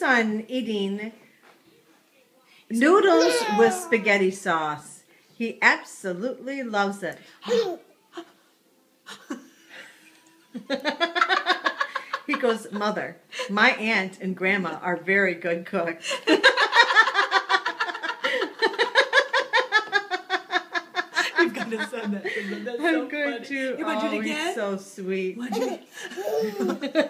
son eating noodles with spaghetti sauce. He absolutely loves it. he goes, Mother, my aunt and grandma are very good cooks. You've got to send that to. That's I'm so going funny. to. You want to oh, do it oh, he's again? so sweet.